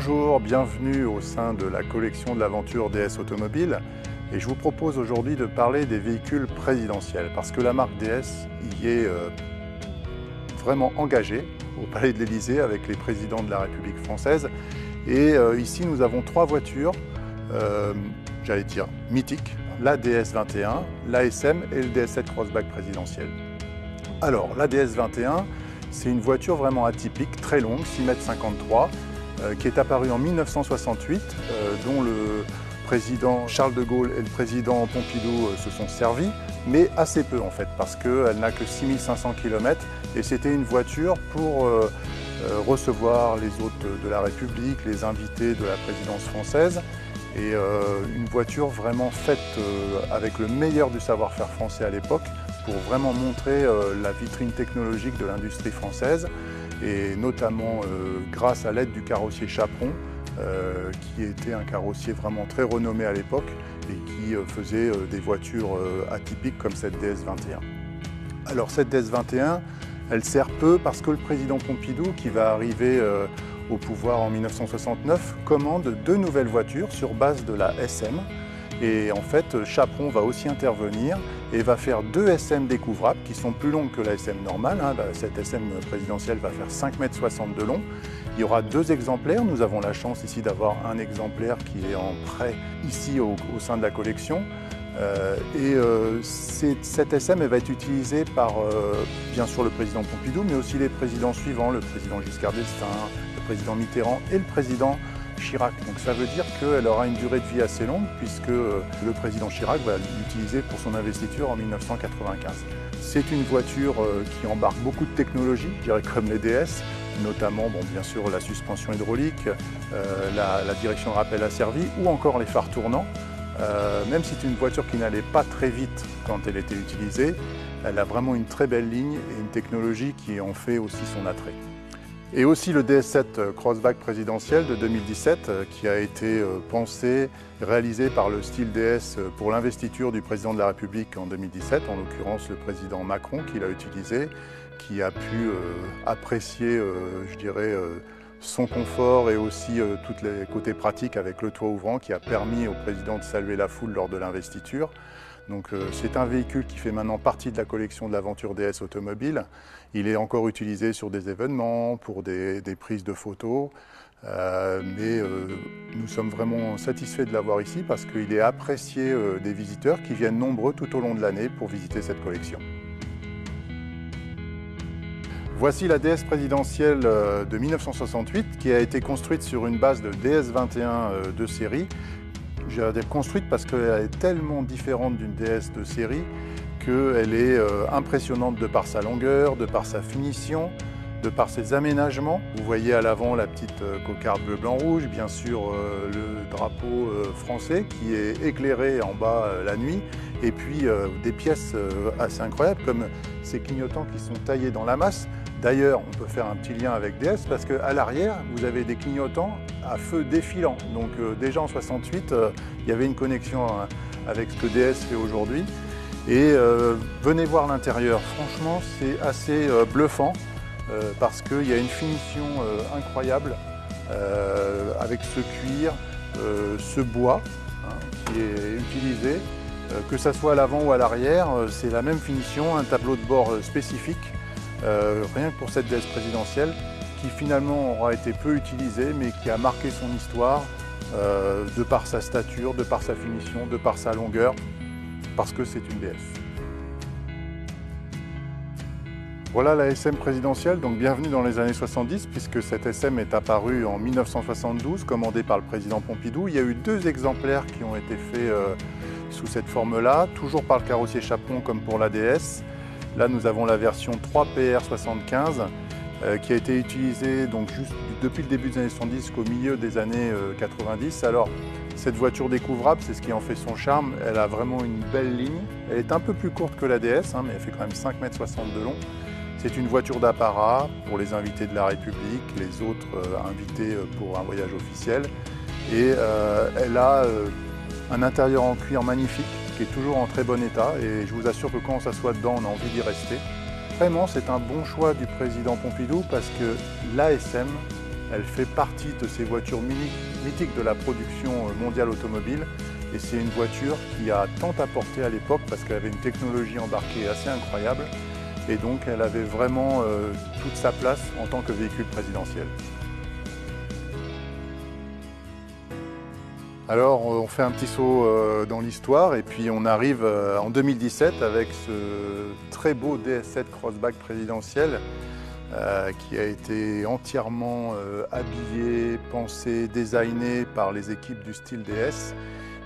Bonjour, bienvenue au sein de la collection de l'aventure DS Automobile. Et je vous propose aujourd'hui de parler des véhicules présidentiels parce que la marque DS y est euh, vraiment engagée au Palais de l'Élysée avec les présidents de la République française. Et euh, ici, nous avons trois voitures, euh, j'allais dire mythiques, la DS21, l'ASM et le DS7 Crossback présidentiel. Alors, la DS21, c'est une voiture vraiment atypique, très longue, 6,53 m, qui est apparue en 1968, dont le président Charles de Gaulle et le président Pompidou euh, se sont servis, mais assez peu en fait, parce qu'elle n'a que 6500 km et c'était une voiture pour euh, euh, recevoir les hôtes de la République, les invités de la présidence française, et une voiture vraiment faite avec le meilleur du savoir-faire français à l'époque, pour vraiment montrer la vitrine technologique de l'industrie française, et notamment grâce à l'aide du carrossier Chaperon, euh, qui était un carrossier vraiment très renommé à l'époque et qui euh, faisait euh, des voitures atypiques comme cette DS21. Alors cette DS21, elle sert peu parce que le président Pompidou, qui va arriver au pouvoir en 1969, commande deux nouvelles voitures sur base de la SM. Et en fait, Chaperon va aussi intervenir et va faire deux SM découvrables qui sont plus longues que la SM normale. Hein. Cette SM présidentielle va faire 5,60 m de long il y aura deux exemplaires. Nous avons la chance ici d'avoir un exemplaire qui est en prêt ici au, sein de la collection. Euh, et euh, cette SM va être utilisée par euh, bien sûr le président Pompidou, mais aussi les présidents suivants, le président Giscard d'Estaing, le président Mitterrand et le président Chirac. Donc ça veut dire qu'elle aura une durée de vie assez longue puisque le président Chirac va l'utiliser pour son investiture en 1995. C'est une voiture qui embarque beaucoup de technologies, je dirais comme les DS, notamment bon, bien sûr la suspension hydraulique, euh, la, direction de rappel asservie ou encore les phares tournants. Euh, même si c'est une voiture qui n'allait pas très vite quand elle était utilisée, elle a vraiment une très belle ligne et une technologie qui en fait aussi son attrait. Et aussi le DS7 Crossback présidentiel de 2017 euh, qui a été pensé, réalisé par le style DS pour l'investiture du président de la République en 2017, en l'occurrence le président Macron qui l'a utilisé qui a pu euh, apprécier, euh, je dirais, euh, son confort et aussi tous les côtés pratiques avec le toit ouvrant qui a permis au président de saluer la foule lors de l'investiture. Donc c'est un véhicule qui fait maintenant partie de la collection de l'aventure DS automobile. Il est encore utilisé sur des événements, pour des, prises de photos, mais nous sommes vraiment satisfaits de l'avoir ici parce qu'il est apprécié des visiteurs qui viennent nombreux tout au long de l'année pour visiter cette collection. Voici la DS présidentielle euh, de 1968 qui a été construite sur une base de DS21 euh, de série. J'ai construite parce qu'elle est tellement différente d'une DS de série qu'elle est euh, impressionnante de par sa longueur, de par sa finition, de par ses aménagements. Vous voyez à l'avant la petite cocarde bleu, blanc, rouge, bien sûr le drapeau français qui est éclairé en bas la nuit, et puis des pièces assez incroyables comme ces clignotants qui sont taillés dans la masse. D'ailleurs, on peut faire un petit lien avec DS parce qu'à l'arrière, vous avez des clignotants à feu défilant. Donc euh, déjà en 68, euh, il y avait une connexion hein, avec ce que DS fait aujourd'hui. Et euh, venez voir l'intérieur. Franchement, c'est assez bluffant parce qu'il y a une finition incroyable avec ce cuir, ce bois hein, qui est utilisé. que ce soit à l'avant ou à l'arrière, c'est la même finition, un tableau de bord spécifique euh, rien que pour cette DS présidentielle, qui finalement aura été peu utilisée, mais qui a marqué son histoire euh, de par sa stature, de par sa finition, de par sa longueur, parce que c'est une DS. Voilà la SM présidentielle, donc bienvenue dans les années 70, puisque cette SM est apparue en 1972, commandée par le président Pompidou. Il y a eu deux exemplaires qui ont été faits euh, sous cette forme-là, toujours par le carrossier Chaperon comme pour la DS. Là, nous avons la version 3PR75 euh, qui a été utilisée donc, juste depuis le début des années 70 jusqu'au milieu des années 90. Euh, Alors, cette voiture découvrable, c'est ce qui en fait son charme. Elle a vraiment une belle ligne. Elle est un peu plus courte que la DS, hein, mais elle fait quand même 5,60 m de long. C'est une voiture d'apparat pour les invités de la République, les autres euh, invités pour un voyage officiel. Et elle a un intérieur en cuir magnifique qui est toujours en très bon état et je vous assure que quand on s'assoit dedans, on a envie d'y rester. Vraiment, c'est un bon choix du président Pompidou parce que l'ASM Elle fait partie de ces voitures mythiques de la production mondiale automobile. Et c'est une voiture qui a tant apporté à l'époque parce qu'elle avait une technologie embarquée assez incroyable. Et donc elle avait vraiment euh, toute sa place en tant que véhicule présidentiel. Alors on fait un petit saut euh, dans l'histoire et puis on arrive euh, en 2017 avec ce très beau DS7 Crossback présidentiel qui a été entièrement habillé, pensé, designé par les équipes du style DS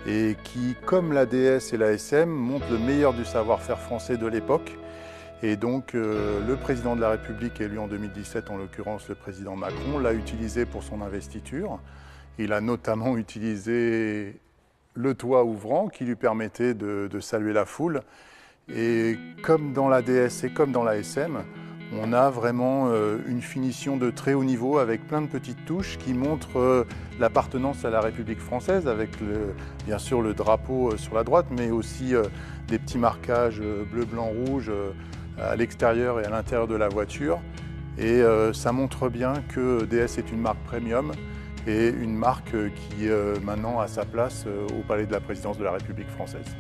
et qui, comme la DS et la SM, montre le meilleur du savoir-faire français de l'époque. Et donc euh, le président de la République, élu en 2017, en l'occurrence le président Macron, l'a utilisé pour son investiture. Il a notamment utilisé le toit ouvrant qui lui permettait de, saluer la foule. Et comme dans la DS et comme dans la SM, on a vraiment euh, une finition de très haut niveau avec plein de petites touches qui montrent euh, l'appartenance à la République française avec bien sûr le drapeau euh, sur la droite mais aussi des petits marquages bleu, blanc, rouge à l'extérieur et à l'intérieur de la voiture. Et ça montre bien que DS est une marque premium et une marque qui maintenant a sa place au Palais de la Présidence de la République française.